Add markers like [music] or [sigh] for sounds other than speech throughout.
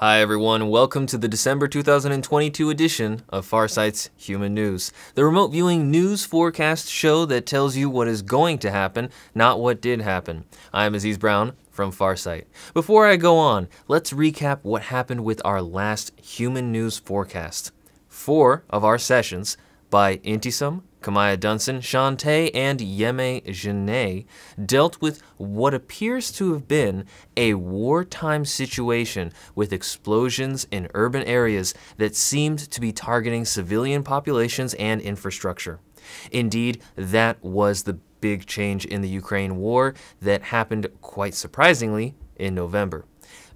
Hi, everyone. Welcome to the December 2022 edition of Farsight's Human News, the remote viewing news forecast show that tells you what is going to happen, not what did happen. I'm Aziz Brown from Farsight. Before I go on, let's recap what happened with our last Human News forecast. Four of our sessions by Intysam, Kahmia Dunson, Shantae, and Yeme Jeaneé dealt with what appears to have been a wartime situation with explosions in urban areas that seemed to be targeting civilian populations and infrastructure. Indeed, that was the big change in the Ukraine war that happened quite surprisingly in November.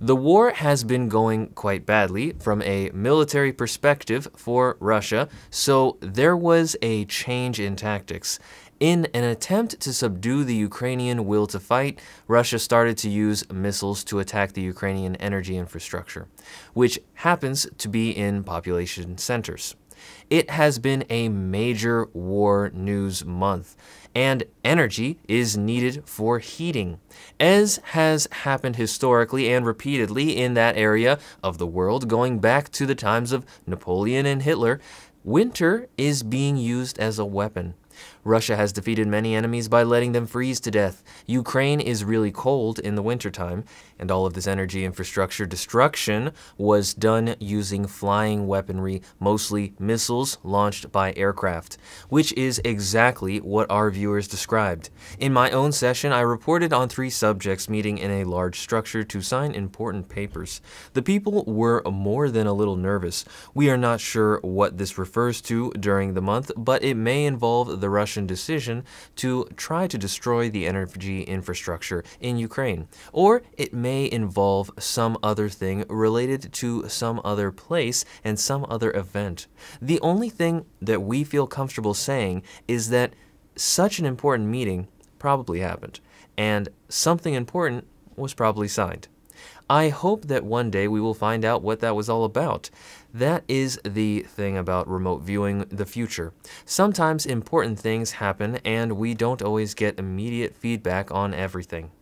The war has been going quite badly from a military perspective for Russia, so there was a change in tactics. In an attempt to subdue the Ukrainian will to fight, Russia started to use missiles to attack the Ukrainian energy infrastructure, which happens to be in population centers. It has been a major war news month, and energy is needed for heating. As has happened historically and repeatedly in that area of the world going back to the times of Napoleon and Hitler, winter is being used as a weapon. Russia has defeated many enemies by letting them freeze to death. Ukraine is really cold in the wintertime, and all of this energy infrastructure destruction was done using flying weaponry, mostly missiles launched by aircraft, which is exactly what our viewers described. In my own session, I reported on three subjects meeting in a large structure to sign important papers. The people were more than a little nervous. We are not sure what this refers to during the month, but it may involve the Russian Russian decision to try to destroy the energy infrastructure in Ukraine. Or it may involve some other thing related to some other place and some other event. The only thing that we feel comfortable saying is that such an important meeting probably happened, and something important was probably signed. I hope that one day we will find out what that was all about. That is the thing about remote viewing the future. Sometimes important things happen and we don't always get immediate feedback on everything.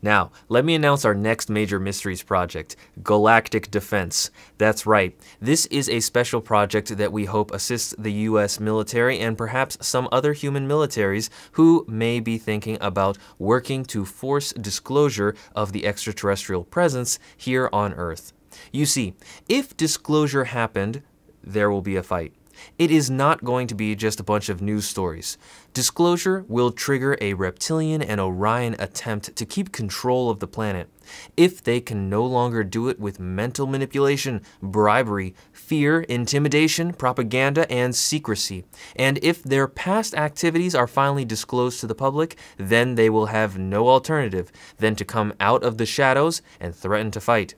Now, let me announce our next major mysteries project, Galactic Defense. That's right, this is a special project that we hope assists the US military and perhaps some other human militaries who may be thinking about working to force disclosure of the extraterrestrial presence here on Earth. You see, if disclosure happened, there will be a fight. It is not going to be just a bunch of news stories. Disclosure will trigger a reptilian and Orion attempt to keep control of the planet. If they can no longer do it with mental manipulation, bribery, fear, intimidation, propaganda, and secrecy, and if their past activities are finally disclosed to the public, then they will have no alternative than to come out of the shadows and threaten to fight.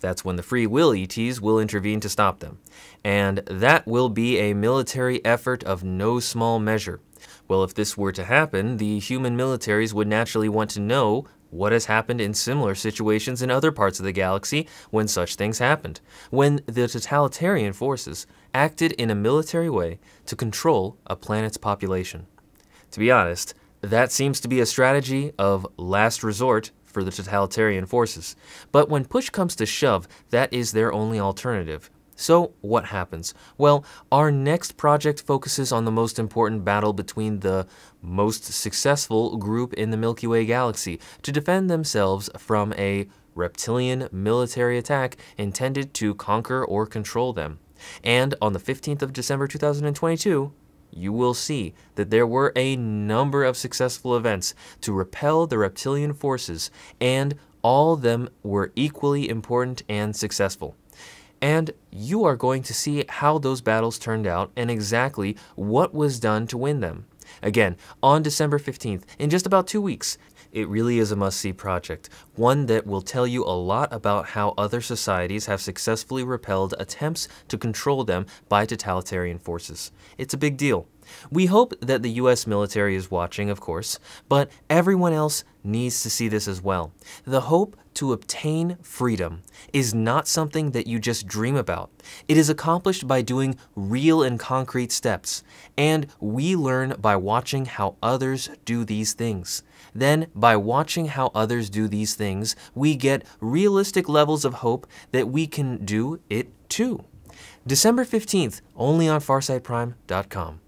That's when the free will ETs will intervene to stop them. And that will be a military effort of no small measure. Well, if this were to happen, the human militaries would naturally want to know what has happened in similar situations in other parts of the galaxy when such things happened, when the totalitarian forces acted in a military way to control a planet's population. To be honest, that seems to be a strategy of last resort for the totalitarian forces. But when push comes to shove, that is their only alternative. So, what happens? Well, our next project focuses on the most important battle between the most successful group in the Milky Way galaxy to defend themselves from a reptilian military attack intended to conquer or control them. And on the 15th of December 2022, you will see that there were a number of successful events to repel the reptilian forces, and all of them were equally important and successful. And you are going to see how those battles turned out and exactly what was done to win them. Again, on December 15th, in just about two weeks, it really is a must-see project, one that will tell you a lot about how other societies have successfully repelled attempts to control them by totalitarian forces. It's a big deal. We hope that the US military is watching, of course, but everyone else needs to see this as well. The hope to obtain freedom is not something that you just dream about. It is accomplished by doing real and concrete steps, and we learn by watching how others do these things. Then, by watching how others do these things, we get realistic levels of hope that we can do it too. December 15th, only on farsightprime.com.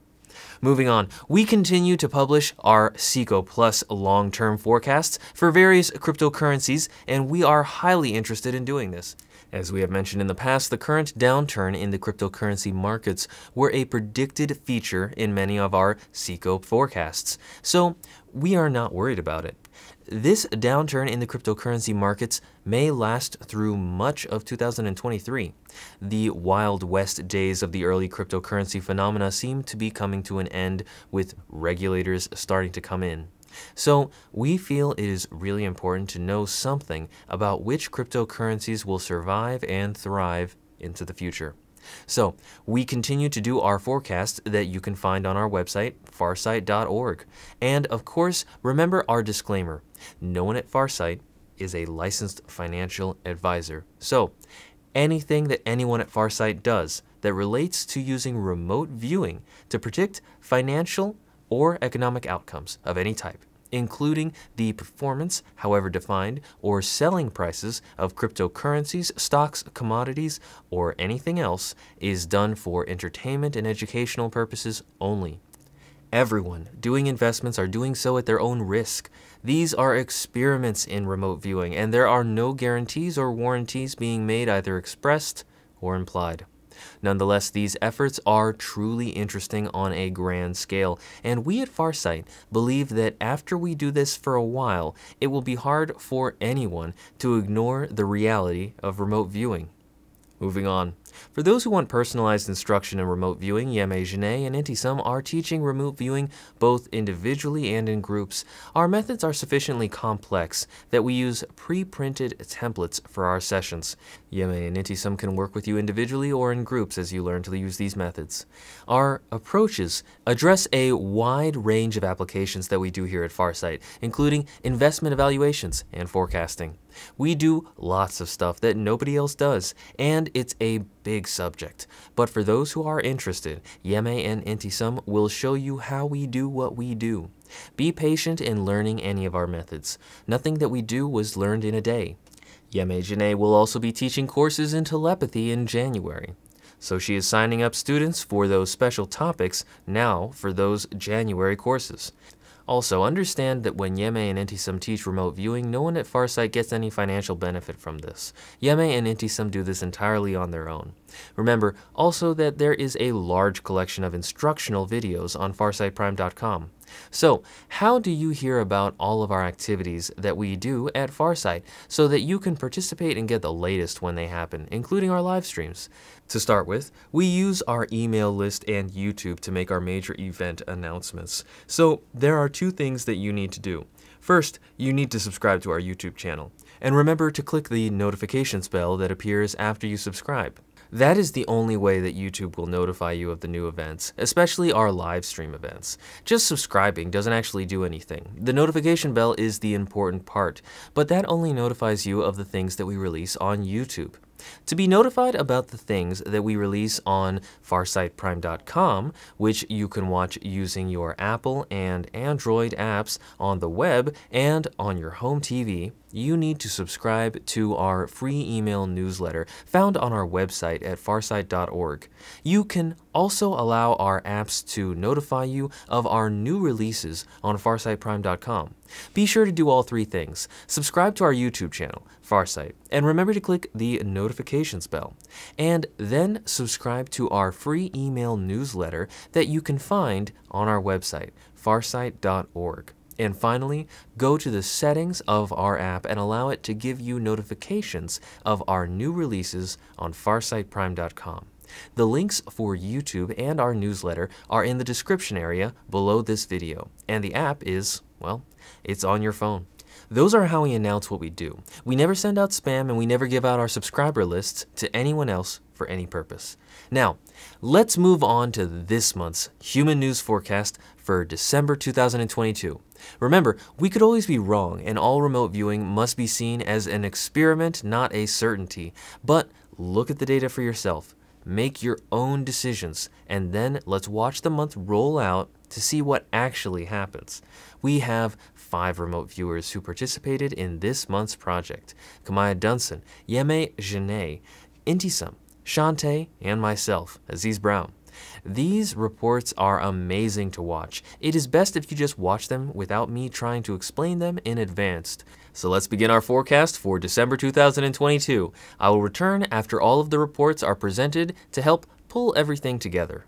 Moving on, we continue to publish our Seco Plus long term forecasts for various cryptocurrencies, and we are highly interested in doing this. As we have mentioned in the past, the current downturn in the cryptocurrency markets were a predicted feature in many of our Seco forecasts, so we are not worried about it. This downturn in the cryptocurrency markets may last through much of 2023. The Wild West days of the early cryptocurrency phenomena seem to be coming to an end with regulators starting to come in. So, we feel it is really important to know something about which cryptocurrencies will survive and thrive into the future. So, we continue to do our forecast that you can find on our website, farsight.org. And of course, remember our disclaimer no one at Farsight is a licensed financial advisor. So, anything that anyone at Farsight does that relates to using remote viewing to predict financial or economic outcomes of any type including the performance, however defined, or selling prices of cryptocurrencies, stocks, commodities, or anything else, is done for entertainment and educational purposes only. Everyone doing investments are doing so at their own risk. These are experiments in remote viewing, and there are no guarantees or warranties being made either expressed or implied. Nonetheless, these efforts are truly interesting on a grand scale, and we at Farsight believe that after we do this for a while, it will be hard for anyone to ignore the reality of remote viewing. Moving on. For those who want personalized instruction in remote viewing, Yeme Jeaneé and Intysam are teaching remote viewing both individually and in groups. Our methods are sufficiently complex that we use pre-printed templates for our sessions. Yeme and Intysam can work with you individually or in groups as you learn to use these methods. Our approaches address a wide range of applications that we do here at Farsight, including investment evaluations and forecasting. We do lots of stuff that nobody else does, and it's a big subject. But for those who are interested, Yeme and Intysam will show you how we do what we do. Be patient in learning any of our methods. Nothing that we do was learned in a day. Yeme Jeaneé will also be teaching courses in telepathy in January. So she is signing up students for those special topics now for those January courses. Also, understand that when Yeme and Intysam teach remote viewing, no one at Farsight gets any financial benefit from this. Yeme and Intysam do this entirely on their own. Remember also that there is a large collection of instructional videos on farsightprime.com. So, how do you hear about all of our activities that we do at Farsight so that you can participate and get the latest when they happen, including our live streams? To start with, we use our email list and YouTube to make our major event announcements. So, there are two things that you need to do. First, you need to subscribe to our YouTube channel. And remember to click the notifications bell that appears after you subscribe. That is the only way that YouTube will notify you of the new events, especially our live stream events. Just subscribing doesn't actually do anything. The notification bell is the important part, but that only notifies you of the things that we release on YouTube. To be notified about the things that we release on farsightprime.com, which you can watch using your Apple and Android apps on the web and on your home TV, you need to subscribe to our free email newsletter found on our website at farsight.org. You can also allow our apps to notify you of our new releases on farsightprime.com. Be sure to do all three things. Subscribe to our YouTube channel, Farsight, and remember to click the notifications bell. And then subscribe to our free email newsletter that you can find on our website, farsight.org. And finally, go to the settings of our app and allow it to give you notifications of our new releases on farsightprime.com. The links for YouTube and our newsletter are in the description area below this video, and the app is, well, it's on your phone. Those are how we announce what we do. We never send out spam and we never give out our subscriber lists to anyone else for any purpose. Now, let's move on to this month's human news forecast for December 2022. Remember, we could always be wrong, and all remote viewing must be seen as an experiment, not a certainty. But look at the data for yourself. Make your own decisions, and then let's watch the month roll out to see what actually happens. We have five remote viewers who participated in this month's project Kahmia Dunson, Yeme Jeaneé, Intysam, Shantae, and myself, Aziz Brown. These reports are amazing to watch. It is best if you just watch them without me trying to explain them in advance. So let's begin our forecast for December 2022. I will return after all of the reports are presented to help pull everything together.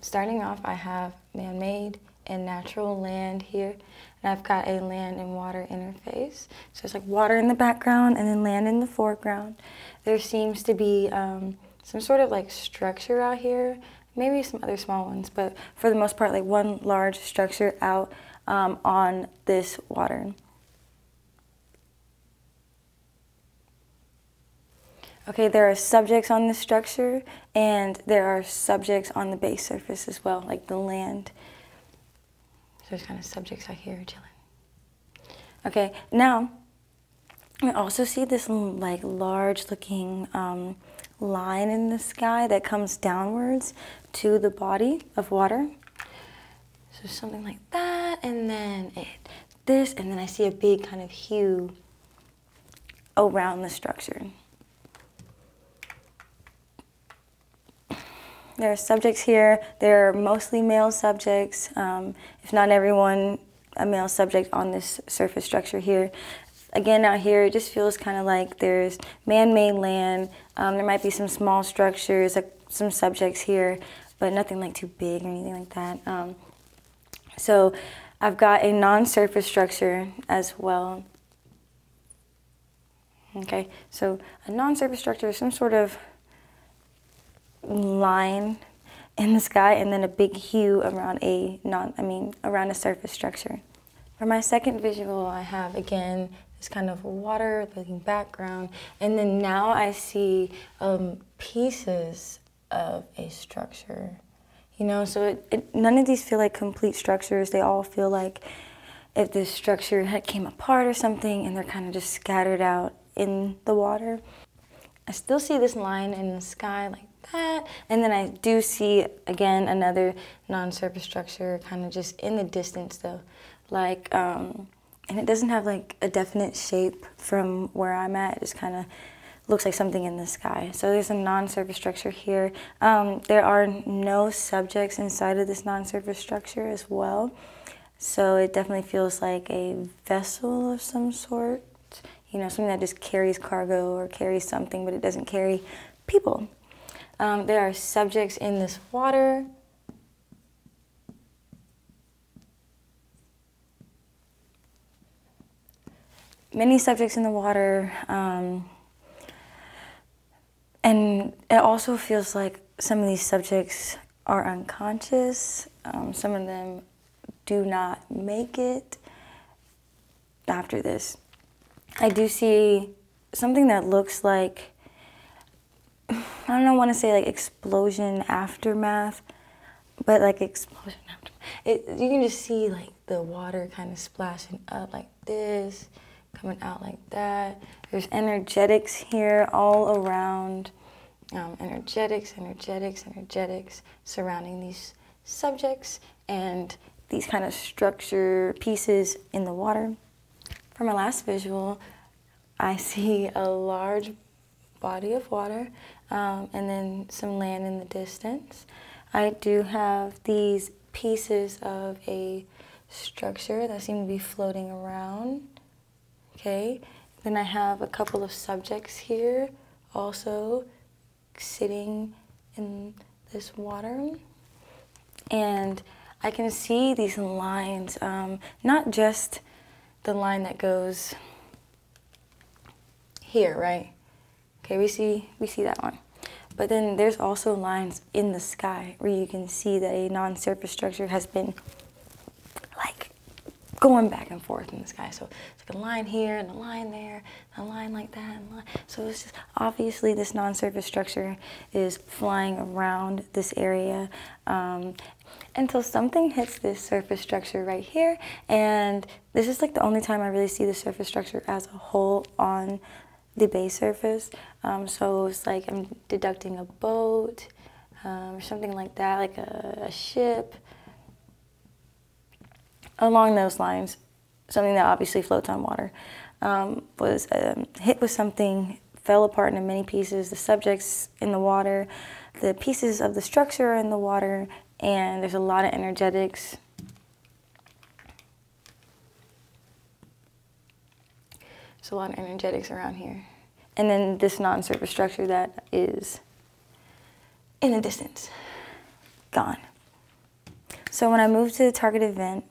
Starting off, I have man-made and natural land here. And I've got a land and water interface. So it's like water in the background and then land in the foreground. There seems to be um, some sort of like structure out here, maybe some other small ones, but for the most part, like one large structure out um, on this water. Okay, there are subjects on the structure and there are subjects on the base surface as well, like the land there's kind of subjects out here chilling. Okay, now I also see this like large looking um, line in the sky that comes downwards to the body of water. So something like that, and then it, this, and then I see a big kind of hue around the structure. There are subjects here. They're mostly male subjects, um, if not everyone, a male subject on this surface structure here. Again, out here, it just feels kind of like there's man-made land. Um, there might be some small structures, like some subjects here, but nothing like too big or anything like that. Um, so I've got a non-surface structure as well. Okay, so a non-surface structure is some sort of line in the sky and then a big hue around a non I mean around a surface structure. For my second visual I have again this kind of water looking background and then now I see um, pieces of a structure. You know, so it, it, none of these feel like complete structures. They all feel like if this structure had came apart or something and they're kind of just scattered out in the water. I still see this line in the sky like that. And then I do see, again, another non-surface structure kind of just in the distance though. Like, um, and it doesn't have like a definite shape from where I'm at. It just kind of looks like something in the sky. So there's a non-surface structure here. Um, there are no subjects inside of this non-surface structure as well. So it definitely feels like a vessel of some sort. You know, something that just carries cargo or carries something, but it doesn't carry people. Um, there are subjects in this water. Many subjects in the water. Um, and it also feels like some of these subjects are unconscious. Um, some of them do not make it after this. I do see something that looks like [sighs] I don't want to say like explosion aftermath, but like explosion aftermath. It, you can just see like the water kind of splashing up like this, coming out like that. There's energetics here all around. Um, energetics, energetics, energetics surrounding these subjects and these kind of structure pieces in the water. For my last visual, I [laughs] see a large body of water um, and then some land in the distance. I do have these pieces of a structure that seem to be floating around. Okay, then I have a couple of subjects here also sitting in this water. And I can see these lines, um, not just the line that goes here, right? Okay, we see, we see that one. But then there's also lines in the sky where you can see that a non-surface structure has been like going back and forth in the sky. So it's like a line here and a line there, a line like that. And line. So it's just obviously this non-surface structure is flying around this area um, until something hits this surface structure right here. And this is like the only time I really see the surface structure as a whole on the base surface. Um, so it's like I'm deducting a boat um, or something like that, like a, a ship along those lines, something that obviously floats on water, um, was um, hit with something, fell apart into many pieces. The subjects in the water, the pieces of the structure are in the water, and there's a lot of energetics. A lot of energetics around here. And then this non-surface structure that is in the distance, gone. So when I move to the target event,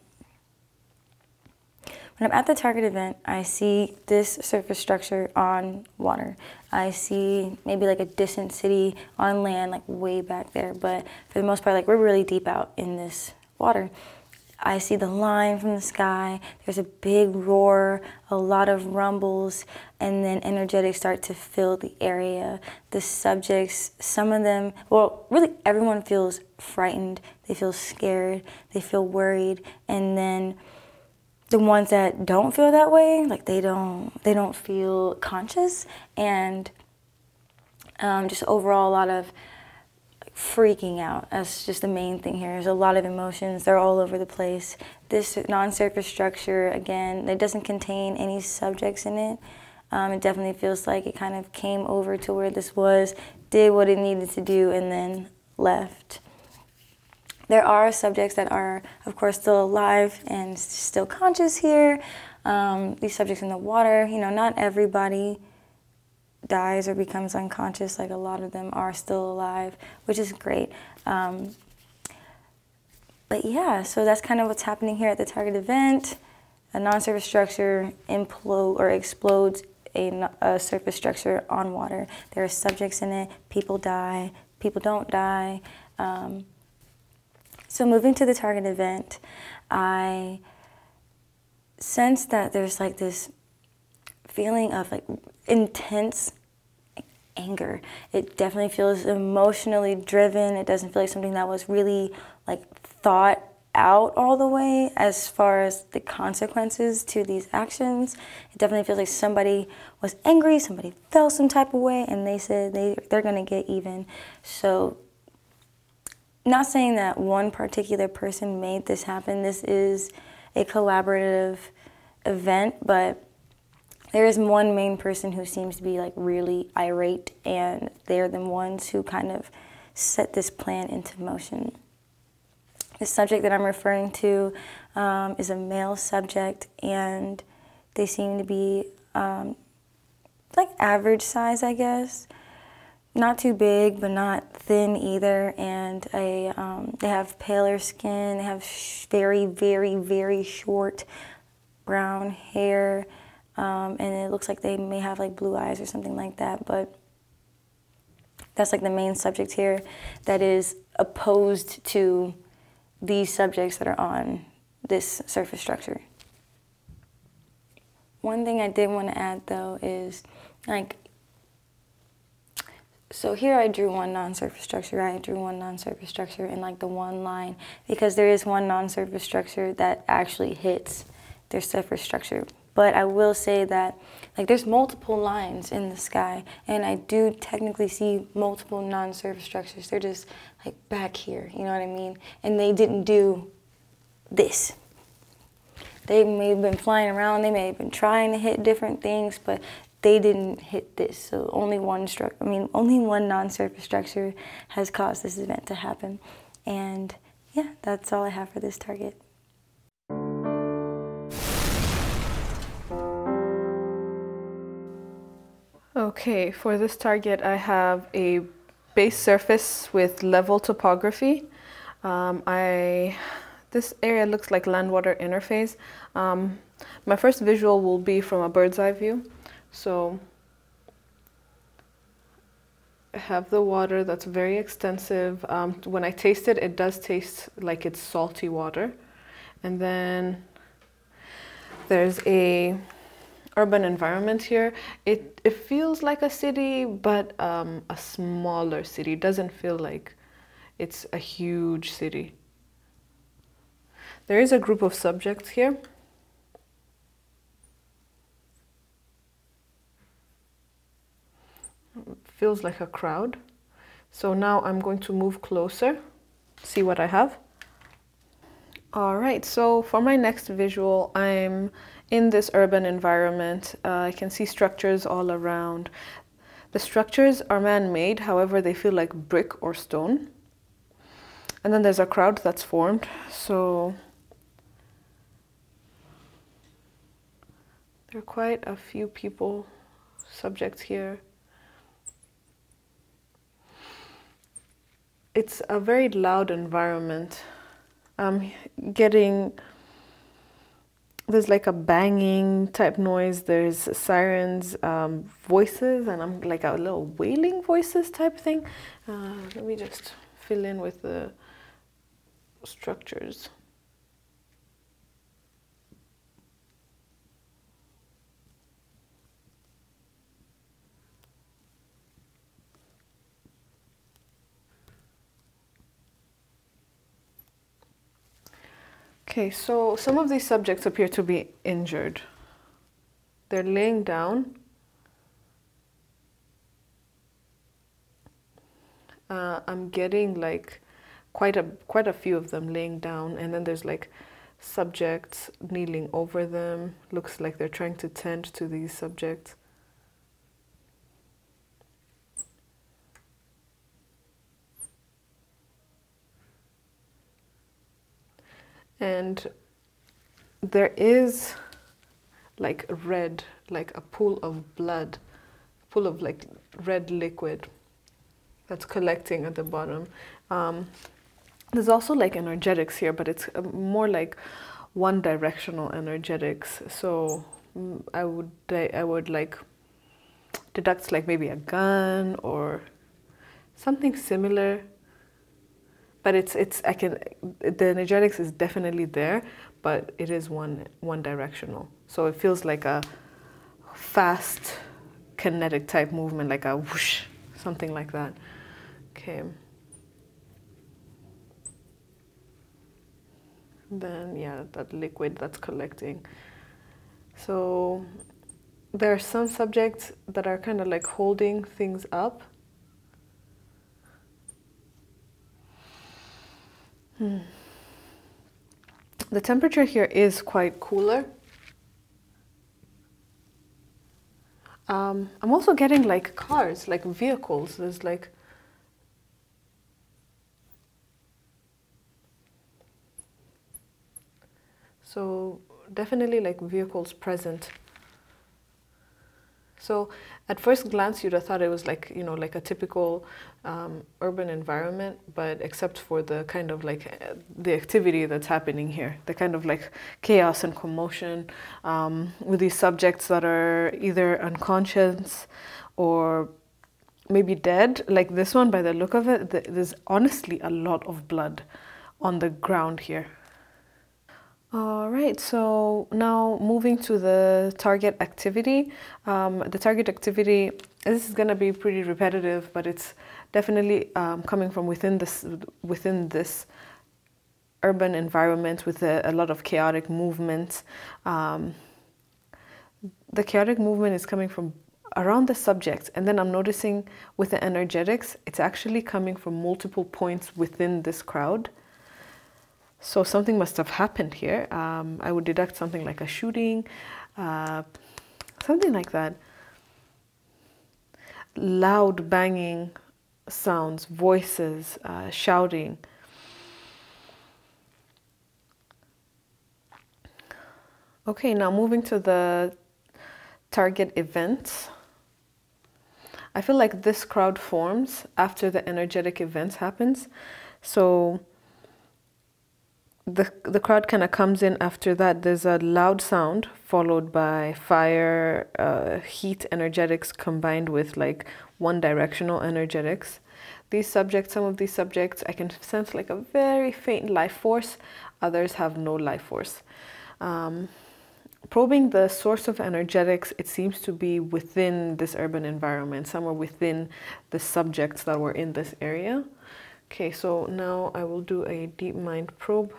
when I'm at the target event, I see this surface structure on water. I see maybe like a distant city on land, like way back there, but for the most part, like we're really deep out in this water. I see the line from the sky. There's a big roar, a lot of rumbles, and then energetics start to fill the area. The subjects, some of them, well, really everyone feels frightened. They feel scared. They feel worried. And then the ones that don't feel that way, like they don't they don't feel conscious, and um, just overall a lot of freaking out. That's just the main thing here. There's a lot of emotions. They're all over the place. This non-surface structure, again, it doesn't contain any subjects in it. Um, it definitely feels like it kind of came over to where this was, did what it needed to do, and then left. There are subjects that are, of course, still alive and still conscious here. Um, these subjects in the water, you know, not everybody dies or becomes unconscious. Like a lot of them are still alive, which is great. Um, but yeah, so that's kind of what's happening here at the target event. A non-surface structure implode or explodes a, a, surface structure on water. There are subjects in it. People die. People don't die. Um, so moving to the target event, I sense that there's like this feeling of like intense anger. It definitely feels emotionally driven. It doesn't feel like something that was really like thought out all the way as far as the consequences to these actions. It definitely feels like somebody was angry, somebody felt some type of way, and they said they, they're gonna get even. So not saying that one particular person made this happen. This is a collaborative event, but there is one main person who seems to be like really irate, and they're the ones who kind of set this plan into motion. The subject that I'm referring to um, is a male subject, and they seem to be um, like average size, I guess not too big, but not thin either. And a, um, they have paler skin. They have very, very, very short brown hair. Um, and it looks like they may have like blue eyes or something like that. But that's like the main subject here that is opposed to these subjects that are on this surface structure. One thing I did want to add though is like so here I drew one non-surface structure, I drew one non-surface structure in like the one line because there is one non-surface structure that actually hits their surface structure. But I will say that like there's multiple lines in the sky and I do technically see multiple non-surface structures. They're just like back here, you know what I mean? And they didn't do this. They may have been flying around, they may have been trying to hit different things, but they didn't hit this. So only one stru- I mean, only one non-surface structure has caused this event to happen. And yeah, that's all I have for this target. Okay, for this target, I have a base surface with level topography. Um, I this area looks like land-water interface. Um, my first visual will be from a bird's eye view. So I have the water that's very extensive. Um, when I taste it, it does taste like it's salty water. And then There's a urban environment here. It it feels like a city, but um, a smaller city. It doesn't feel like it's a huge city. There is a group of subjects here. feels like a crowd. So now I'm going to move closer, see what I have. All right, so for my next visual, I'm in this urban environment. Uh, I can see structures all around. The structures are man-made, however, they feel like brick or stone. And then there's a crowd that's formed, so there are quite a few people, subjects here. It's a very loud environment. I'm getting there's like a banging type noise there's sirens um, voices and i'm like a little wailing voices type thing. Uh, let me just fill in with the structures Okay, so some of these subjects appear to be injured. They're laying down. Uh, I'm getting like quite a quite a few of them laying down, and then there's like subjects kneeling over them. Looks like they're trying to tend to these subjects. And there is like red, like a pool of blood, pool of like red liquid that's collecting at the bottom. Um, there's also like energetics here, but it's uh, more like one directional energetics. So mm, I would I would like deduct like maybe a gun or something similar but it's it's I can the energetics is definitely there, but it is one one directional. So it feels like a fast kinetic type movement, like a whoosh, something like that. Okay. Then yeah, that liquid that's collecting. So there are some subjects that are kind of like holding things up Hmm. The temperature here is quite cooler. Um, I'm also getting like cars, like vehicles. There's like so definitely like vehicles present. So at first glance, you'd have thought it was like, you know, like a typical um, urban environment, but except for the kind of like uh, the activity that's happening here, the kind of like chaos and commotion um, with these subjects that are either unconscious or maybe dead. Like this one, by the look of it, there's honestly a lot of blood on the ground here. All right, so now moving to the target activity. Um, the target activity, this is going to be pretty repetitive, but it's definitely um, coming from within this, within this urban environment with a, a lot of chaotic movement. Um, the chaotic movement is coming from around the subject, and then I'm noticing with the energetics, it's actually coming from multiple points within this crowd. So something must have happened here. Um, I would deduct something like a shooting, uh, something like that. Loud banging sounds, voices, uh, shouting. Okay, now moving to the target event. I feel like this crowd forms after the energetic events happens. So the the crowd kind of comes in after that. There's a loud sound followed by fire, uh, heat energetics combined with like one directional energetics. These subjects, some of these subjects, I can sense like a very faint life force. Others have no life force. Um, probing the source of energetics, it seems to be within this urban environment, somewhere within the subjects that were in this area. Okay, so now I will do a deep mind probe.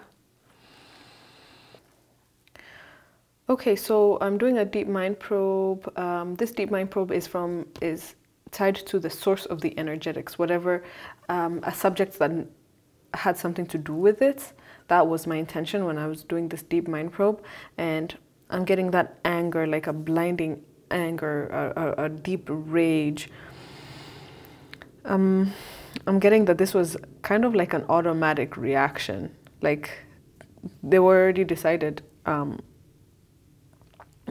Okay, so I'm doing a deep mind probe. Um, this deep mind probe is from is tied to the source of the energetics, whatever um, a subject that had something to do with it. That was my intention when I was doing this deep mind probe, and I'm getting that anger, like a blinding anger, a, a, a deep rage. Um, I'm getting that this was kind of like an automatic reaction, like they were already decided. Um,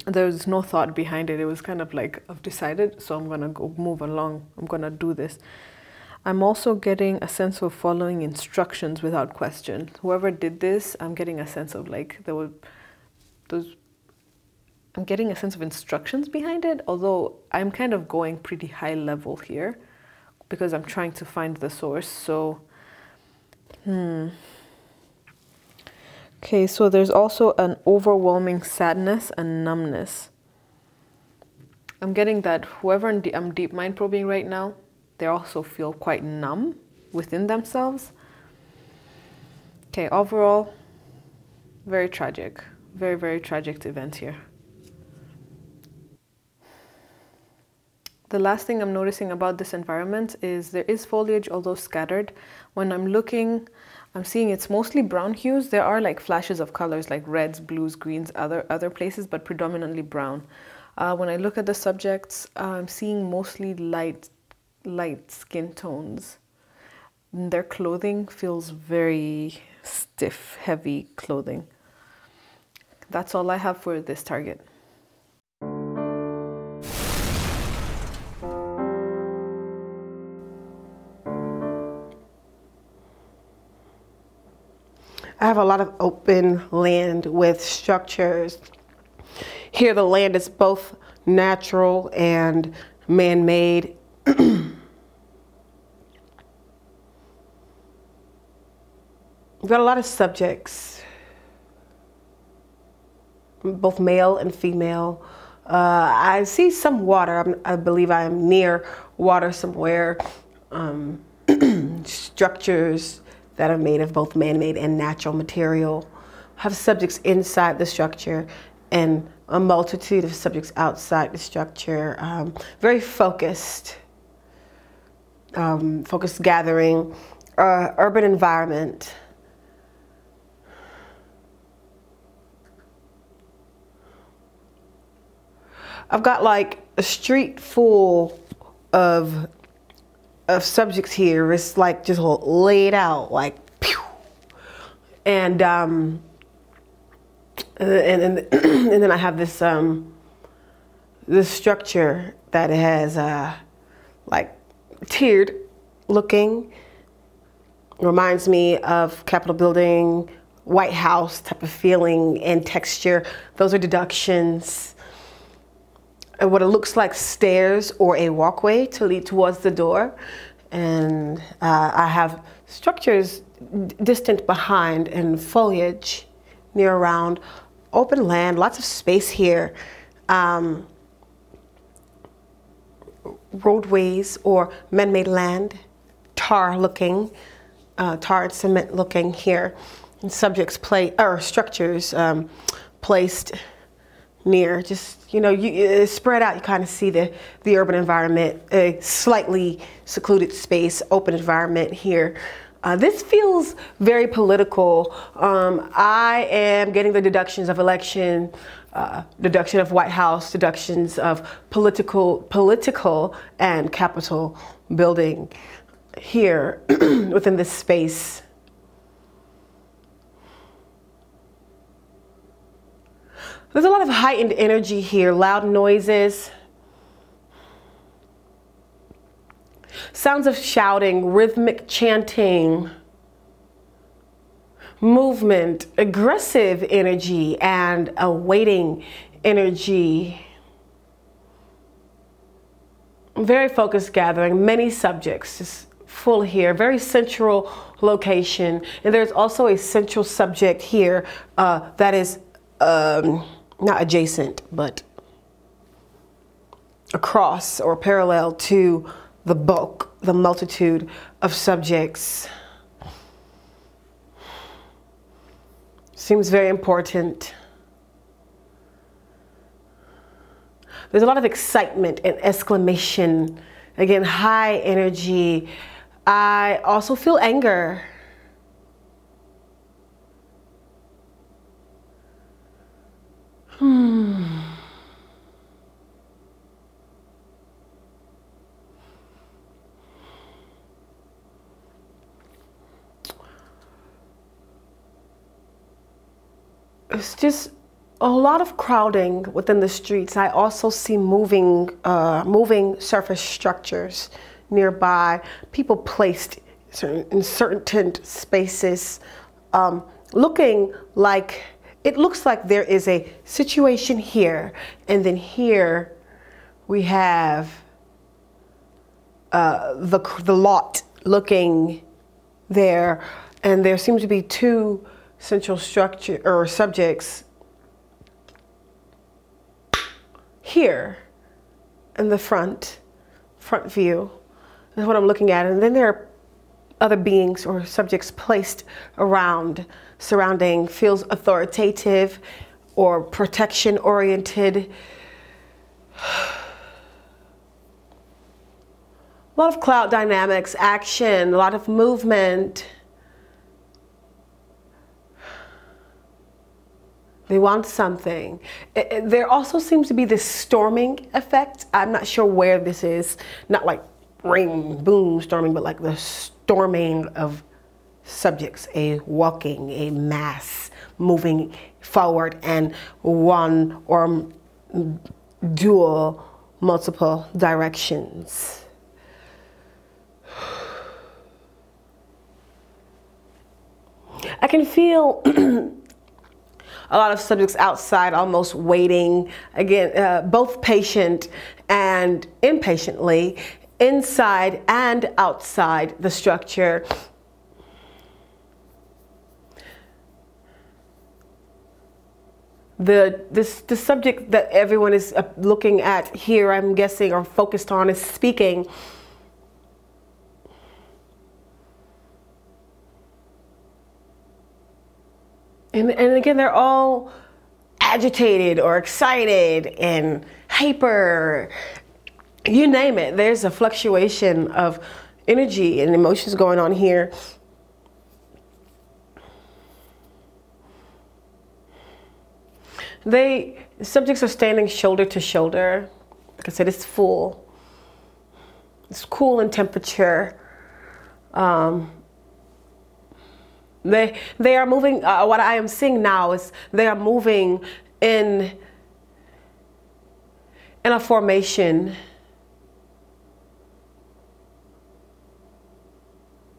there was no thought behind it. It was kind of like I've decided, so I'm gonna go move along. I'm gonna do this. I'm also getting a sense of following instructions without question. Whoever did this, I'm getting a sense of like there were those. I'm getting a sense of instructions behind it, although I'm kind of going pretty high level here because I'm trying to find the source. So, hmm. Okay, so there's also an overwhelming sadness and numbness. I'm getting that whoever I'm deep mind probing right now, they also feel quite numb within themselves. Okay, overall, very tragic. Very, very tragic event here. The last thing I'm noticing about this environment is there is foliage, although scattered. When I'm looking I'm seeing it's mostly brown hues. There are like flashes of colors like reds, blues, greens, other other places, but predominantly brown. Uh, when I look at the subjects, uh, I'm seeing mostly light, light skin tones. Their clothing feels very stiff, heavy clothing. That's all I have for this target. I have a lot of open land with structures. Here the land is both natural and man-made. We've got a lot of subjects, both male and female. Uh, I see some water. I'm, i believe I am near water somewhere. Um, [clears throat] structures that are made of both man-made and natural material, have subjects inside the structure and a multitude of subjects outside the structure, um, very focused, um, focused gathering, uh, urban environment. I've got like a street full of of subjects here is like just laid out, like, pew. and um, and and, [clears throat] and then I have this um, this structure that has uh, like tiered looking. Reminds me of Capitol building, White House type of feeling and texture. Those are deductions what it looks like stairs or a walkway to lead towards the door. And uh, I have structures distant behind and foliage near around, open land, lots of space here. Um, roadways or man-made land, tar looking, uh, tar and cement looking here. And subjects play, or structures um, placed near. Just, you know, you spread out, you kind of see the, the urban environment, a slightly secluded space, open environment here. Uh, this feels very political. Um, I am getting the deductions of election, uh, deduction of White House, deductions of political, political and Capitol building here [clears throat] within this space. There's a lot of heightened energy here, loud noises, sounds of shouting, rhythmic chanting, movement, aggressive energy, and awaiting energy. Very focused gathering, many subjects, just full here, very central location. And there's also a central subject here uh, that is um, not adjacent, but across or parallel to the bulk, the multitude of subjects. Seems very important. There's a lot of excitement and exclamation. Again, high energy. I also feel anger. Hmm. It's just a lot of crowding within the streets. I also see moving, uh, moving surface structures nearby, people placed in certain spaces, um, looking like it looks like there is a situation here, and then here we have uh, the the lot looking there, and there seems to be two central structure or subjects here in the front, front view is what I'm looking at. And then there are other beings or subjects placed around, surrounding, feels authoritative or protection oriented. [sighs] A lot of cloud dynamics, action, a lot of movement. They want something. It, it, there also seems to be this storming effect. I'm not sure where this is. Not like ring, boom, storming, but like the storming of subjects, a walking, a mass moving forward, and one or dual, multiple directions. I can feel [clears throat] a lot of subjects outside almost waiting, again, uh, both patient and impatiently, inside and outside the structure. The, this, the subject that everyone is uh, looking at here, I'm guessing, or focused on, is speaking. And, and again, they're all agitated or excited and hyper. You name it. There's a fluctuation of energy and emotions going on here. They subjects are standing shoulder to shoulder. Like I said, it's full. It's cool in temperature. Um, they, they are moving, uh, what I am seeing now is they are moving in, in a formation,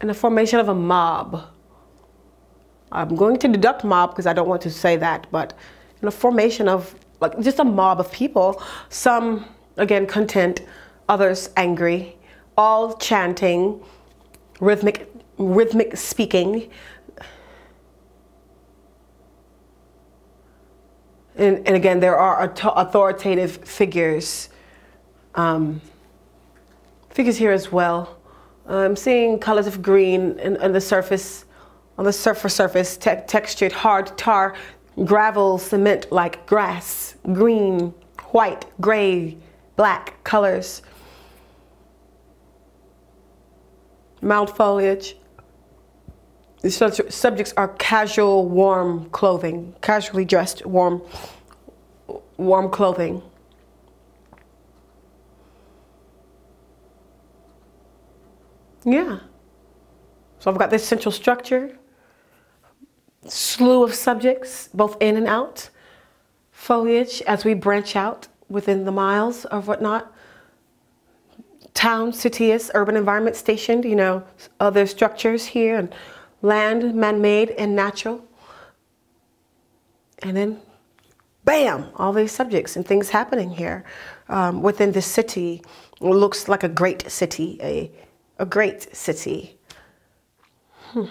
in a formation of a mob. I'm going to deduct mob because I don't want to say that, but in a formation of like just a mob of people, some again content, others angry, all chanting, rhythmic, rhythmic speaking, And, and again, there are authoritative figures, um, figures here as well. I'm seeing colors of green on the surface, on the surface surface, te textured hard tar, gravel, cement like grass, green, white, gray, black colors. Mild foliage. The subjects are casual, warm clothing, casually dressed, warm, warm clothing. Yeah. So I've got this central structure, slew of subjects, both in and out, foliage as we branch out within the miles of whatnot, town, cities, urban environment stationed, you know, other structures here and land, man-made and natural. And then, bam, all these subjects and things happening here um, within the city. It looks like a great city, a, a great city. Hmm.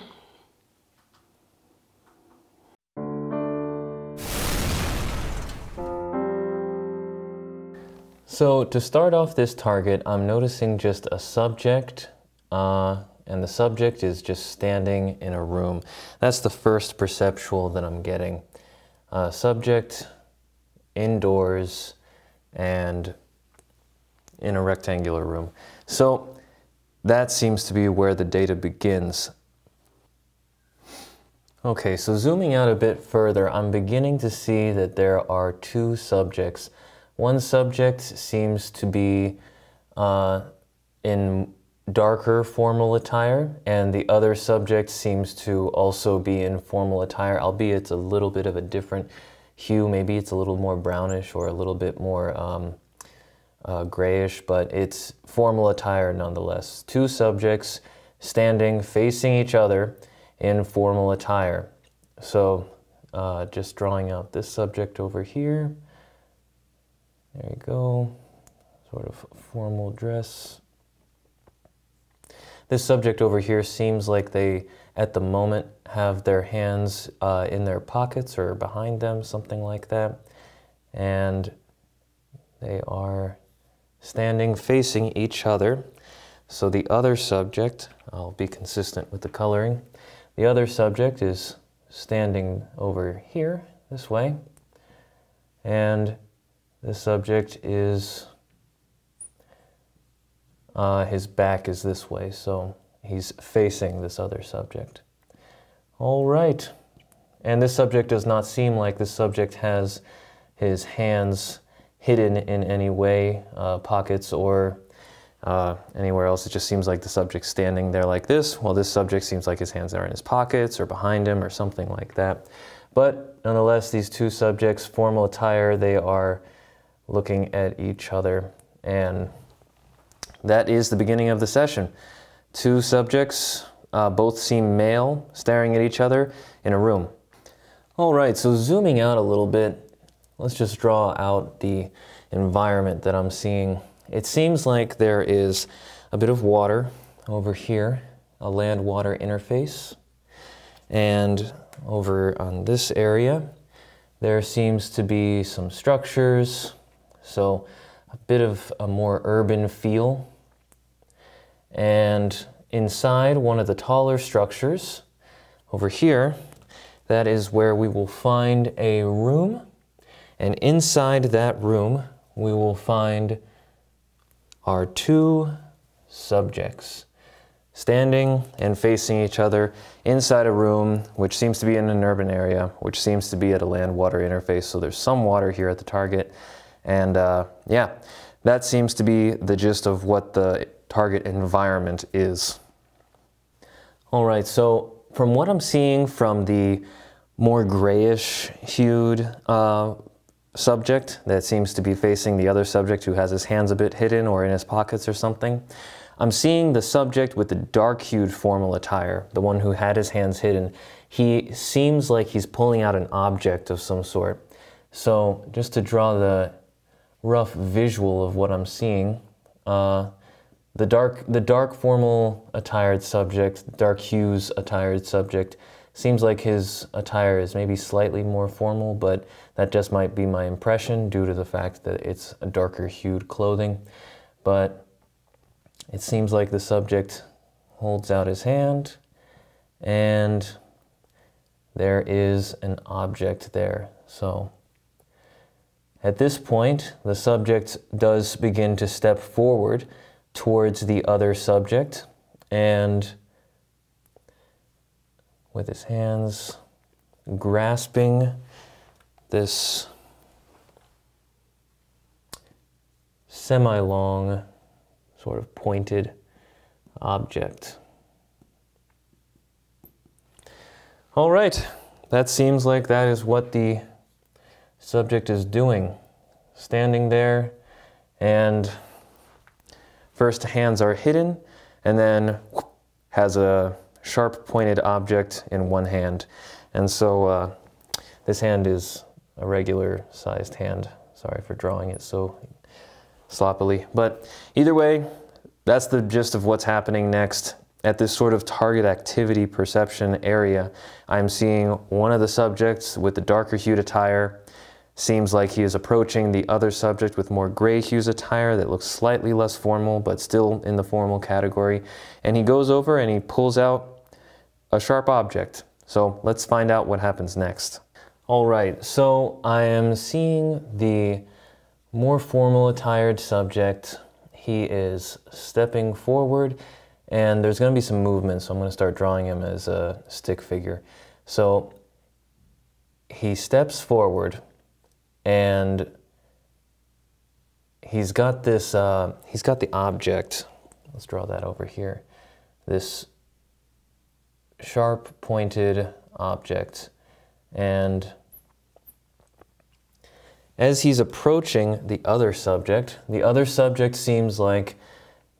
So to start off this target, I'm noticing just a subject, uh, and the subject is just standing in a room. That's the first perceptual that I'm getting. Uh, subject indoors and in a rectangular room. So that seems to be where the data begins. Okay, so zooming out a bit further, I'm beginning to see that there are two subjects. One subject seems to be uh, in darker formal attire, and the other subject seems to also be in formal attire, albeit it's a little bit of a different hue. Maybe it's a little more brownish or a little bit more um, uh, grayish, but it's formal attire nonetheless. Two subjects standing facing each other in formal attire. So uh, just drawing out this subject over here. There you go, sort of formal dress. This subject over here seems like they, at the moment, have their hands uh, in their pockets or behind them, something like that. And they are standing facing each other. So the other subject, I'll be consistent with the coloring, the other subject is standing over here, this way, and the subject is, uh, his back is this way, so he's facing this other subject. All right, and this subject does not seem like this subject has his hands hidden in any way, uh, pockets or uh, anywhere else. It just seems like the subject standing there like this, while this subject seems like his hands are in his pockets or behind him or something like that. But nonetheless, these two subjects, formal attire, they are looking at each other. And that is the beginning of the session. Two subjects, uh, both seem male, staring at each other in a room. All right, so zooming out a little bit, let's just draw out the environment that I'm seeing it seems like there is a bit of water over here, a land-water interface. And over on this area, there seems to be some structures, so a bit of a more urban feel. And inside one of the taller structures, over here, that is where we will find a room. And inside that room, we will find our two subjects standing and facing each other inside a room which seems to be in an urban area, which seems to be at a land water interface. So there's some water here at the target. And uh, yeah, that seems to be the gist of what the target environment is. All right, so from what I'm seeing from the more grayish hued uh, subject that seems to be facing the other subject who has his hands a bit hidden or in his pockets or something. I'm seeing the subject with the dark hued formal attire, the one who had his hands hidden. He seems like he's pulling out an object of some sort. So, just to draw the rough visual of what I'm seeing, uh, the dark, the dark formal attired subject, dark hues attired subject, seems like his attire is maybe slightly more formal, but that just might be my impression due to the fact that it's a darker hued clothing. But it seems like the subject holds out his hand and there is an object there. So at this point, the subject does begin to step forward towards the other subject and with his hands grasping this semi long, sort of pointed object. All right, that seems like that is what the subject is doing. Standing there, and first hands are hidden, and then has a sharp pointed object in one hand. And so uh, this hand is a regular sized hand. Sorry for drawing it so sloppily. But either way, that's the gist of what's happening next. At this sort of target activity perception area, I'm seeing one of the subjects with the darker hued attire seems like he is approaching the other subject with more gray hues attire that looks slightly less formal but still in the formal category. And he goes over and he pulls out a sharp object. So let's find out what happens next. All right, so I am seeing the more formal attired subject. He is stepping forward and there's going to be some movement, so I'm going to start drawing him as a stick figure. So he steps forward and he's got this, uh, he's got the object. Let's draw that over here. This sharp pointed object. And as he's approaching the other subject, the other subject seems like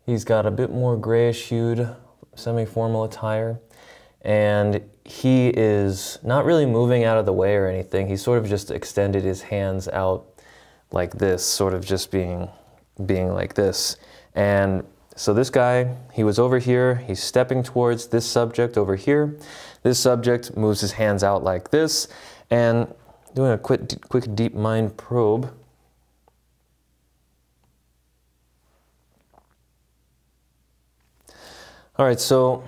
he's got a bit more grayish hued semi-formal attire and he is not really moving out of the way or anything. He sort of just extended his hands out like this, sort of just being being like this. And so this guy, he was over here, he's stepping towards this subject over here. This subject moves his hands out like this and doing a quick, quick deep mind probe. All right, so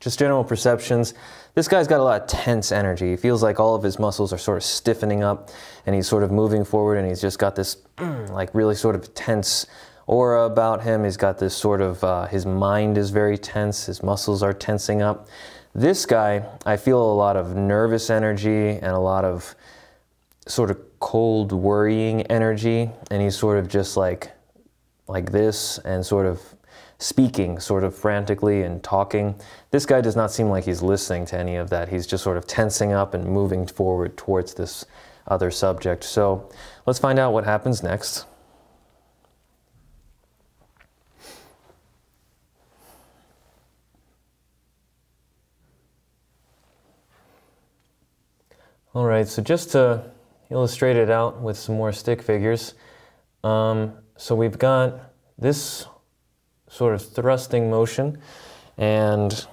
just general perceptions. This guy's got a lot of tense energy. He feels like all of his muscles are sort of stiffening up and he's sort of moving forward and he's just got this [clears throat] like really sort of tense aura about him. He's got this sort of, uh, his mind is very tense, his muscles are tensing up. This guy, I feel a lot of nervous energy and a lot of sort of cold worrying energy and he's sort of just like like this and sort of speaking sort of frantically and talking. This guy does not seem like he's listening to any of that. He's just sort of tensing up and moving forward towards this other subject. So let's find out what happens next. All right, so just to illustrate it out with some more stick figures, um, so we've got this sort of thrusting motion and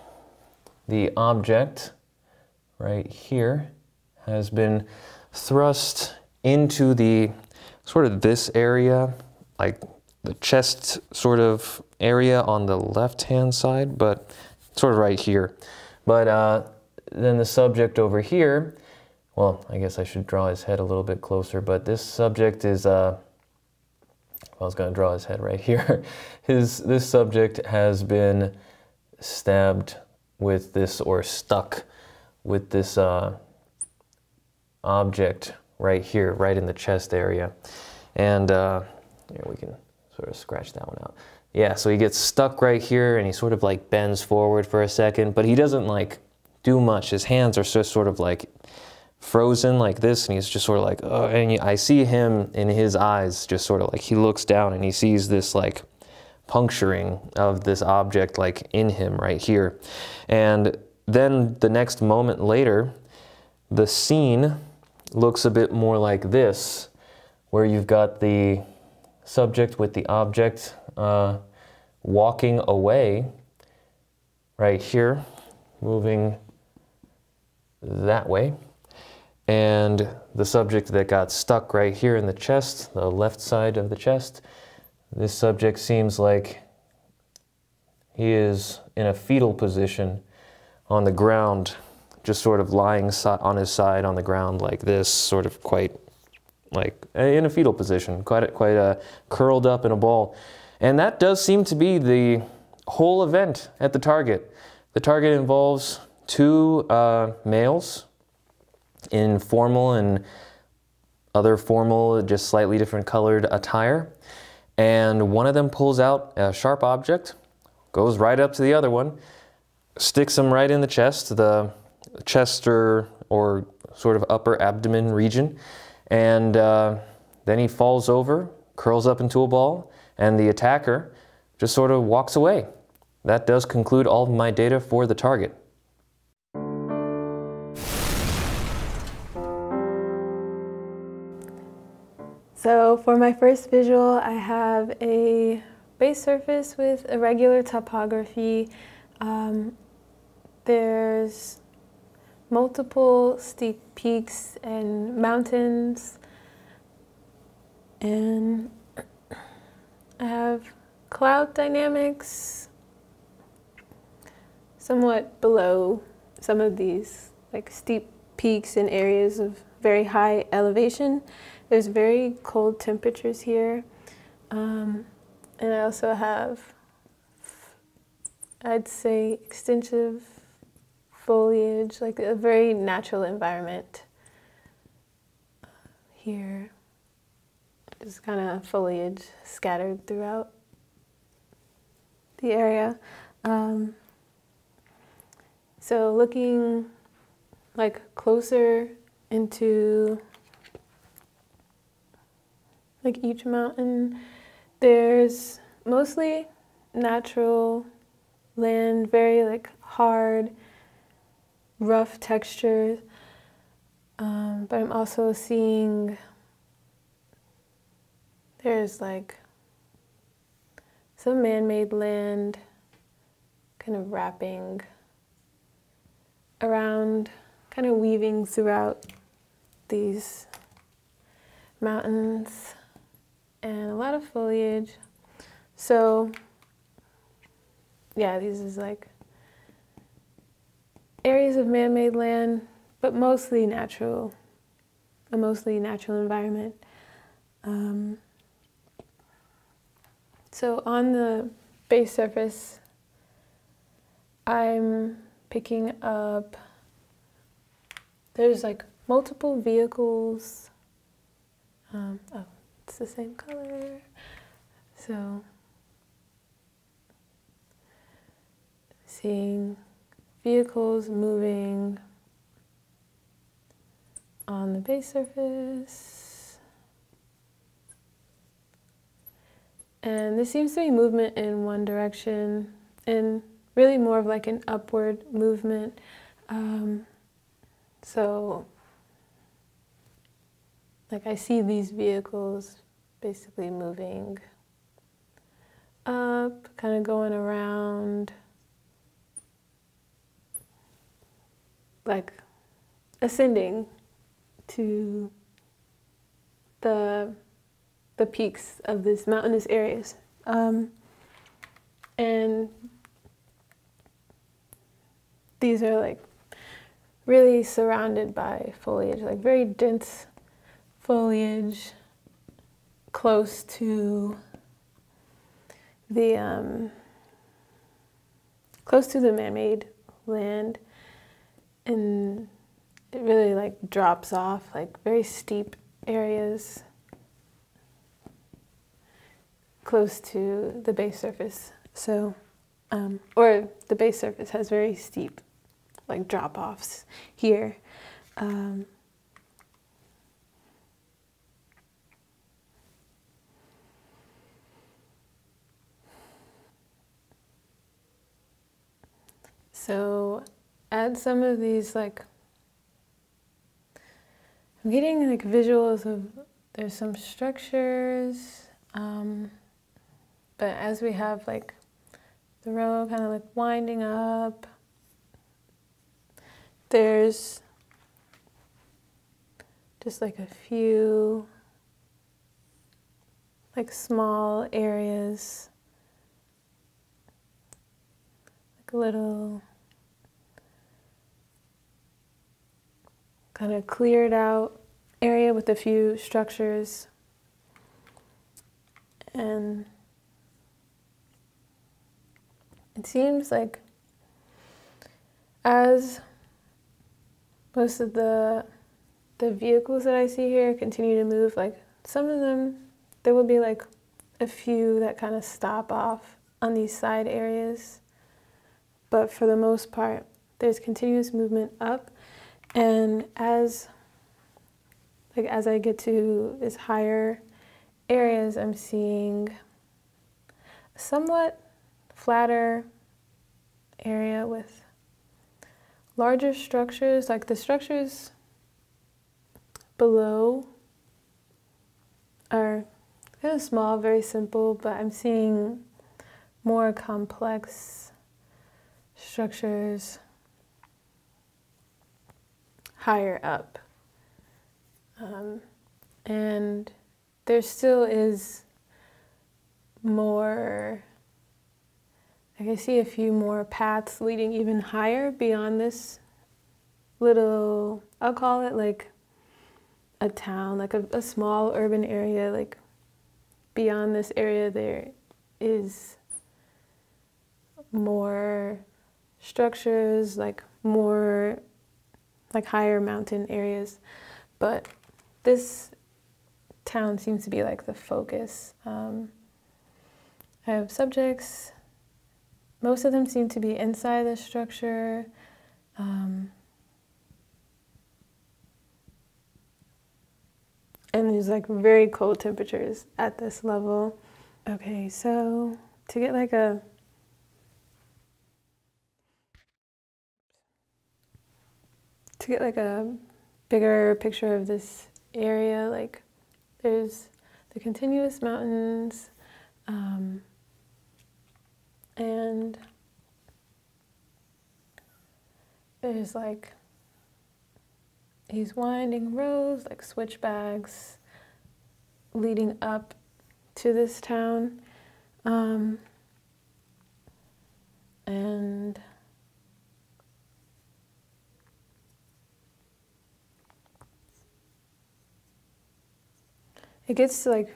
the object right here has been thrust into the sort of this area, like the chest sort of area on the left hand side, but sort of right here. But uh, then the subject over here, well, I guess I should draw his head a little bit closer, but this subject is uh, I was going to draw his head right [laughs] here. His this subject has been stabbed with this or stuck with this uh, object right here, right in the chest area, and uh, here we can sort of scratch that one out. Yeah, so he gets stuck right here, and he sort of like bends forward for a second, but he doesn't like do much. His hands are just sort of like frozen like this and he's just sort of like oh, and I see him in his eyes just sort of like he looks down and he sees this like puncturing of this object like in him right here. And then the next moment later the scene looks a bit more like this where you've got the subject with the object uh, walking away right here moving that way and the subject that got stuck right here in the chest, the left side of the chest, this subject seems like he is in a fetal position on the ground, just sort of lying on his side on the ground like this, sort of quite like in a fetal position, quite quite uh, curled up in a ball. And that does seem to be the whole event at the target. The target involves two uh, males in formal and other formal, just slightly different colored attire. And one of them pulls out a sharp object, goes right up to the other one, sticks him right in the chest, the chest or, or sort of upper abdomen region. And uh, then he falls over, curls up into a ball, and the attacker just sort of walks away. That does conclude all of my data for the target. So for my first visual, I have a base surface with irregular topography. Um, there's multiple steep peaks and mountains. And [clears throat] I have cloud dynamics somewhat below some of these like steep peaks and areas of very high elevation. There's very cold temperatures here. Um, and I also have, I'd say, extensive foliage, like a very natural environment here. Just kind of foliage scattered throughout the area. Um, so looking like closer into like each mountain, there's mostly natural land, very like hard, rough textures. Um, but I'm also seeing there's like some man made land kind of wrapping around, kind of weaving throughout these mountains and a lot of foliage. So, yeah, these is like areas of man-made land, but mostly natural, a mostly natural environment. Um, so on the base surface, I'm picking up, there's like multiple vehicles. Um, oh, it's the same color. So, seeing vehicles moving on the base surface. And this seems to be movement in one direction and really more of like an upward movement. Um, so, like I see these vehicles basically moving up, kind of going around, like ascending to the the peaks of these mountainous areas. Um, and these are like really surrounded by foliage, like very dense foliage close to the um, close to the man-made land and it really like drops off like very steep areas close to the base surface so um, or the base surface has very steep like drop offs here. Um, so add some of these like I'm getting like visuals of there's some structures um, but as we have like the row kind of like winding up there's just like a few like small areas like a little kind of cleared out area with a few structures and it seems like as most of the the vehicles that I see here continue to move. Like some of them, there will be like a few that kind of stop off on these side areas. But for the most part, there's continuous movement up. And as like as I get to this higher areas, I'm seeing somewhat flatter area with larger structures, like the structures below are kind of small, very simple, but I'm seeing more complex structures higher up. Um, and there still is more, I can see a few more paths leading even higher beyond this little, I'll call it like a town, like a, a small urban area, like beyond this area there is more structures, like more like higher mountain areas. But this town seems to be like the focus. Um, I have subjects. Most of them seem to be inside the structure. Um, and there's like very cold temperatures at this level. Okay, so to get like a to get like a bigger picture of this area, like there's the continuous mountains, um, and there's like these winding roads, like switchbacks, leading up to this town. Um, and it gets like,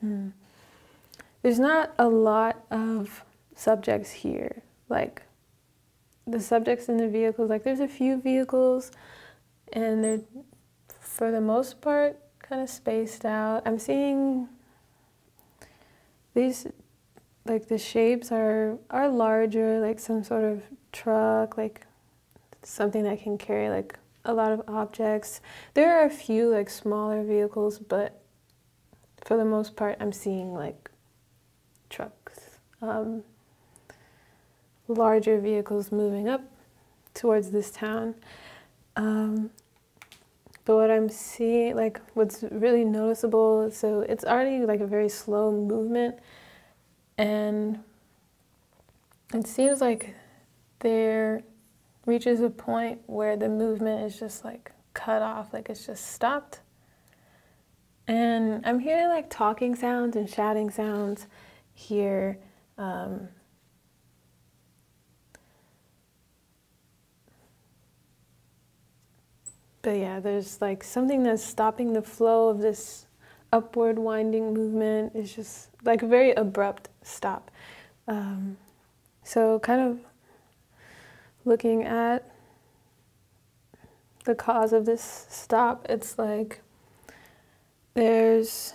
hmm, there's not a lot of subjects here. Like, the subjects in the vehicles, like, there's a few vehicles, and they're, for the most part, kind of spaced out. I'm seeing these, like, the shapes are, are larger, like some sort of truck, like something that can carry, like, a lot of objects. There are a few like smaller vehicles, but for the most part, I'm seeing like trucks, um, larger vehicles moving up towards this town. Um, but what I'm seeing, like what's really noticeable, so it's already like a very slow movement, and it seems like they're reaches a point where the movement is just like cut off, like it's just stopped. And I'm hearing like talking sounds and shouting sounds here. Um, but yeah, there's like something that's stopping the flow of this upward winding movement. It's just like a very abrupt stop. Um, so kind of looking at the cause of this stop, it's like there's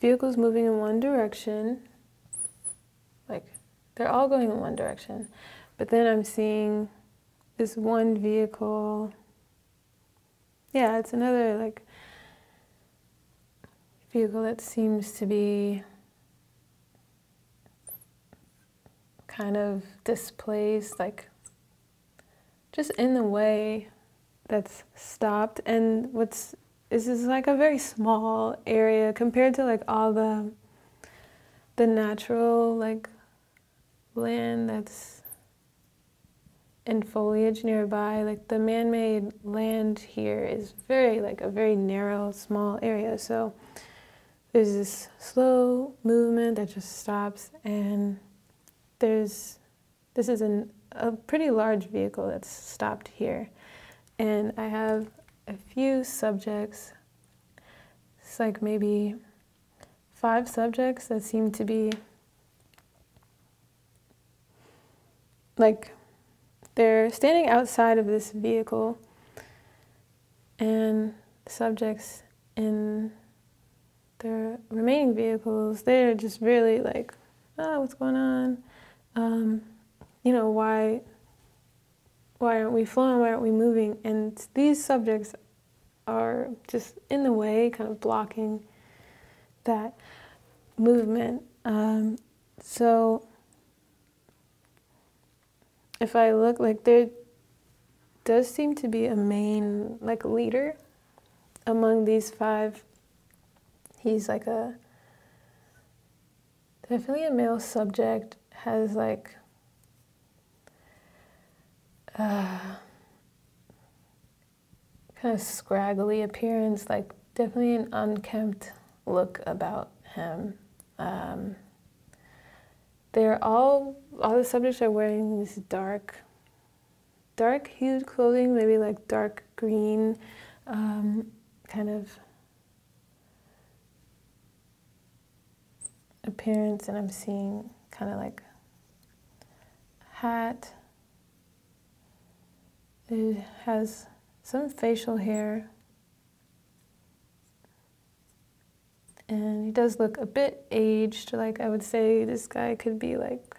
vehicles moving in one direction, like they're all going in one direction, but then I'm seeing this one vehicle. Yeah, it's another like vehicle that seems to be kind of displaced, like just in the way that's stopped. And what's this is like a very small area compared to like all the the natural like land that's in foliage nearby. Like the man-made land here is very like a very narrow small area. So there's this slow movement that just stops. And there's this is an a pretty large vehicle that's stopped here. And I have a few subjects. It's like maybe five subjects that seem to be like they're standing outside of this vehicle and subjects in the remaining vehicles they're just really like oh what's going on um, you know, why why aren't we flowing? Why aren't we moving? And these subjects are just in the way, kind of blocking that movement. Um, so if I look, like there does seem to be a main like leader among these five. He's like a definitely a male subject has like uh, kind of scraggly appearance, like definitely an unkempt look about him. Um, they're all all the subjects are wearing this dark, dark hued clothing, maybe like dark green, um, kind of appearance, and I'm seeing kind of like hat. It has some facial hair. And he does look a bit aged, like I would say this guy could be like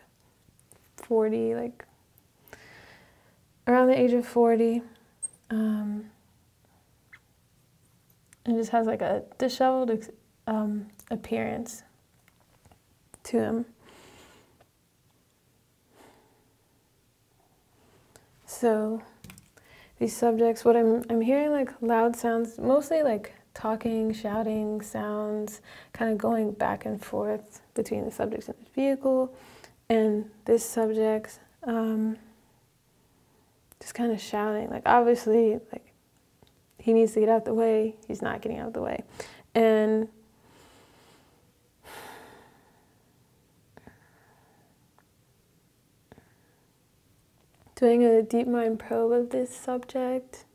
40, like around the age of 40. Um, and just has like a disheveled um, appearance to him. So these subjects, what I'm I'm hearing like loud sounds, mostly like talking, shouting sounds, kind of going back and forth between the subjects in the vehicle and this subject, um, just kind of shouting. Like obviously, like he needs to get out the way. He's not getting out of the way, and doing a deep mind probe of this subject.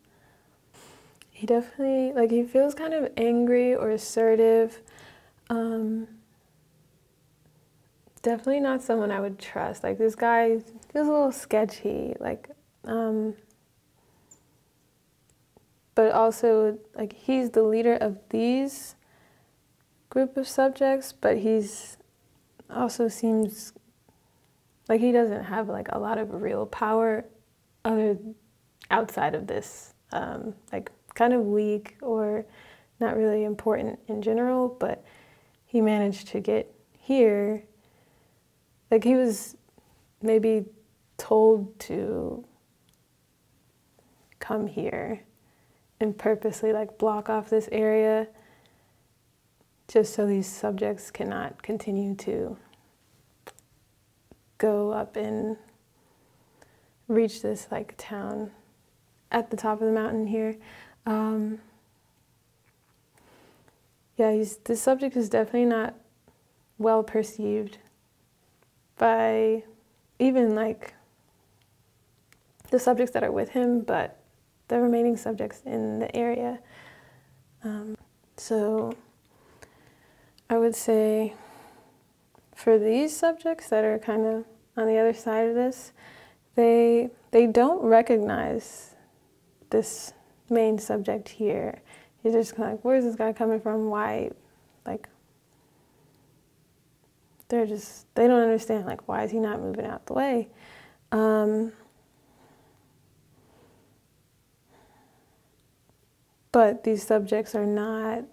He definitely, like, he feels kind of angry or assertive. Um, definitely not someone I would trust. Like, this guy feels a little sketchy. Like, um, but also, like, he's the leader of these group of subjects, but he's also seems like he doesn't have like a lot of real power other outside of this um, like kind of weak or not really important in general but he managed to get here. Like he was maybe told to come here and purposely like block off this area just so these subjects cannot continue to go up and reach this like town at the top of the mountain here. Um, yeah, the subject is definitely not well perceived by even like the subjects that are with him, but the remaining subjects in the area. Um, so I would say for these subjects that are kind of on the other side of this, they they don't recognize this main subject here. You're just kind of like, where's this guy coming from? Why, like, they're just they don't understand like why is he not moving out the way. Um, but these subjects are not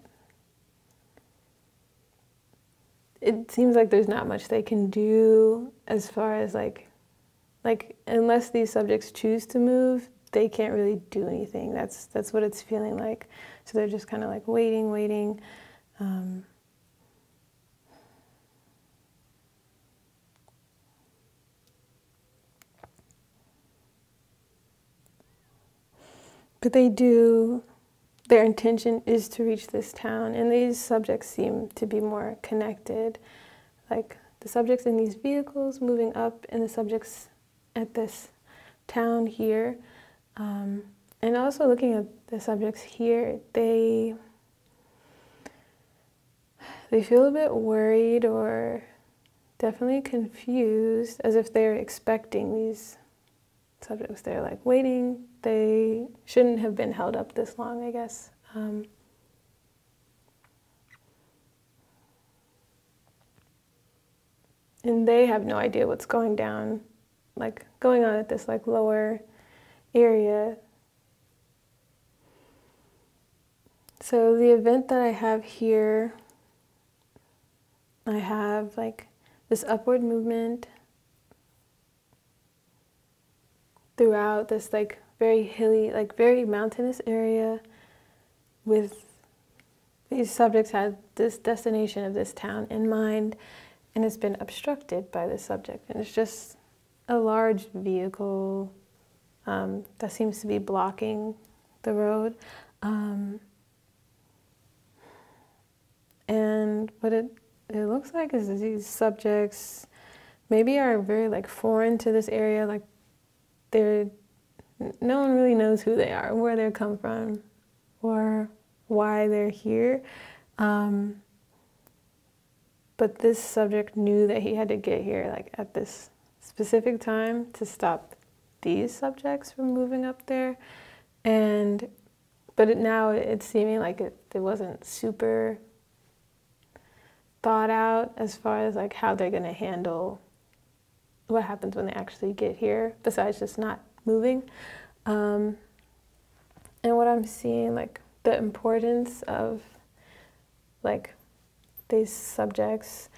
it seems like there's not much they can do as far as like like unless these subjects choose to move they can't really do anything. That's that's what it's feeling like. So they're just kind of like waiting waiting um, but they do their intention is to reach this town, and these subjects seem to be more connected. Like the subjects in these vehicles moving up, and the subjects at this town here. Um, and also looking at the subjects here, they they feel a bit worried or definitely confused, as if they're expecting these subjects. They're like waiting they shouldn't have been held up this long, I guess. Um, and they have no idea what's going down, like going on at this like lower area. So the event that I have here, I have like this upward movement throughout this like very hilly, like very mountainous area with these subjects had this destination of this town in mind and it's been obstructed by this subject. And it's just a large vehicle um, that seems to be blocking the road. Um, and what it it looks like is these subjects maybe are very like foreign to this area, like they're no one really knows who they are, where they come from, or why they're here. Um, but this subject knew that he had to get here, like at this specific time, to stop these subjects from moving up there. And but it, now it's seeming like it, it wasn't super thought out as far as like how they're going to handle what happens when they actually get here, besides just not moving. Um, and what I'm seeing, like the importance of like these subjects,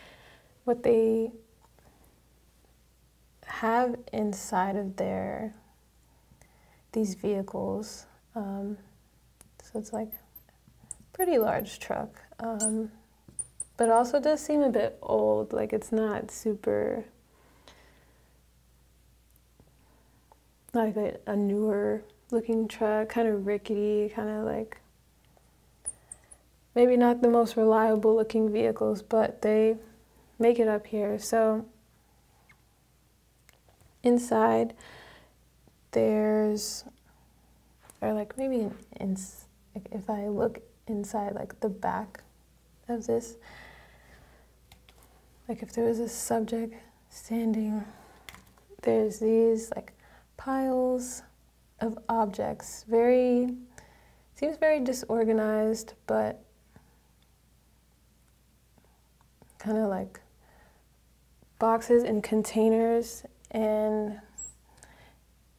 what they have inside of their these vehicles. Um, so it's like pretty large truck, um, but also does seem a bit old. Like it's not super like a, a newer looking truck, kind of rickety, kind of like maybe not the most reliable looking vehicles, but they make it up here. So inside there's or like maybe in, in, if I look inside like the back of this like if there was a subject standing there's these like piles of objects. Very, seems very disorganized, but kind of like boxes and containers, and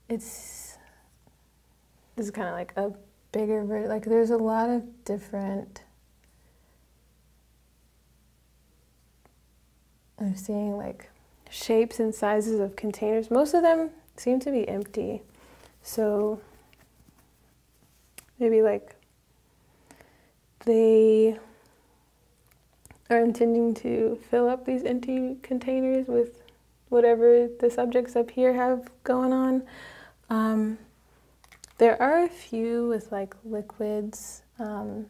it's this is kind of like a bigger version. Like there's a lot of different. I'm seeing like shapes and sizes of containers. Most of them seem to be empty. So maybe like they are intending to fill up these empty containers with whatever the subjects up here have going on. Um, there are a few with like liquids, um,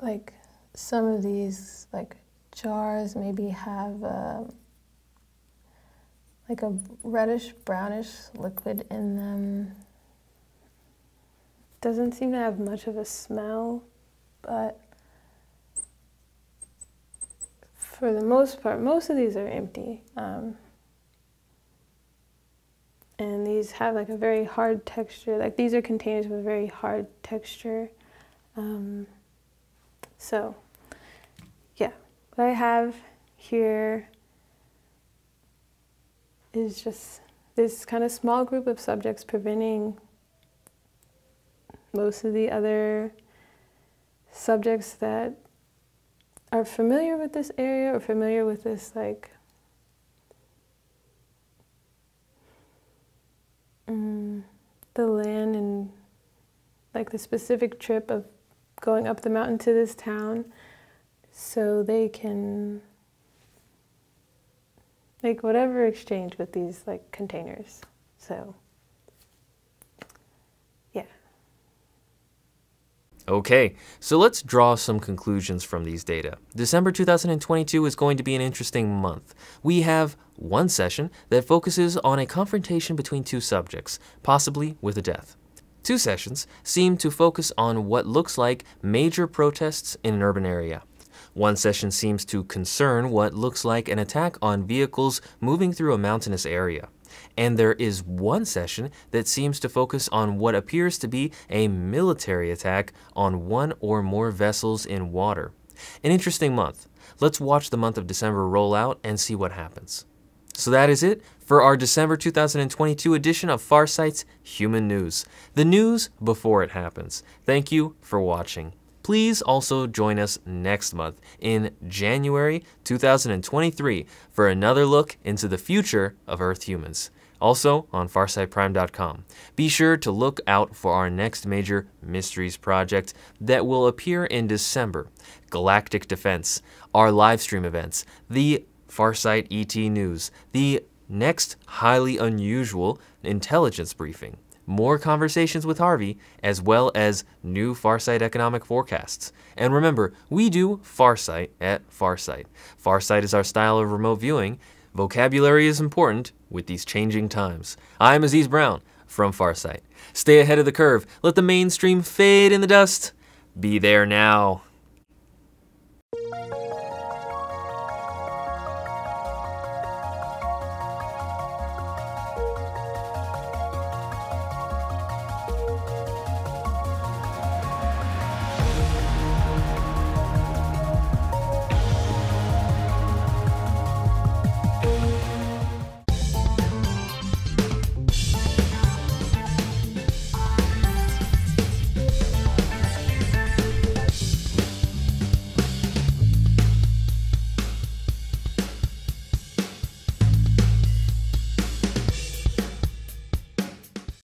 like some of these like jars maybe have uh, like a reddish brownish liquid in them. Doesn't seem to have much of a smell, but for the most part, most of these are empty. Um, and these have like a very hard texture. Like these are containers with a very hard texture. Um, so, yeah, what I have here is just this kind of small group of subjects preventing most of the other subjects that are familiar with this area or familiar with this like um, the land and like the specific trip of going up the mountain to this town so they can make whatever exchange with these like containers. So, yeah. Okay, so let's draw some conclusions from these data. December 2022 is going to be an interesting month. We have one session that focuses on a confrontation between two subjects, possibly with a death. Two sessions seem to focus on what looks like major protests in an urban area. One session seems to concern what looks like an attack on vehicles moving through a mountainous area. And there is one session that seems to focus on what appears to be a military attack on one or more vessels in water. An interesting month. Let's watch the month of December roll out and see what happens. So that is it for our December 2022 edition of Farsight's Human News. The news before it happens. Thank you for watching. Please also join us next month in January 2023 for another look into the future of Earth humans. Also on farsightprime.com. Be sure to look out for our next major mysteries project that will appear in December Galactic Defense, our live stream events, the Farsight ET News, the next highly unusual intelligence briefing more conversations with Harvey, as well as new Farsight economic forecasts. And remember, we do Farsight at Farsight. Farsight is our style of remote viewing. Vocabulary is important with these changing times. I'm Aziz Brown from Farsight. Stay ahead of the curve. Let the mainstream fade in the dust. Be there now.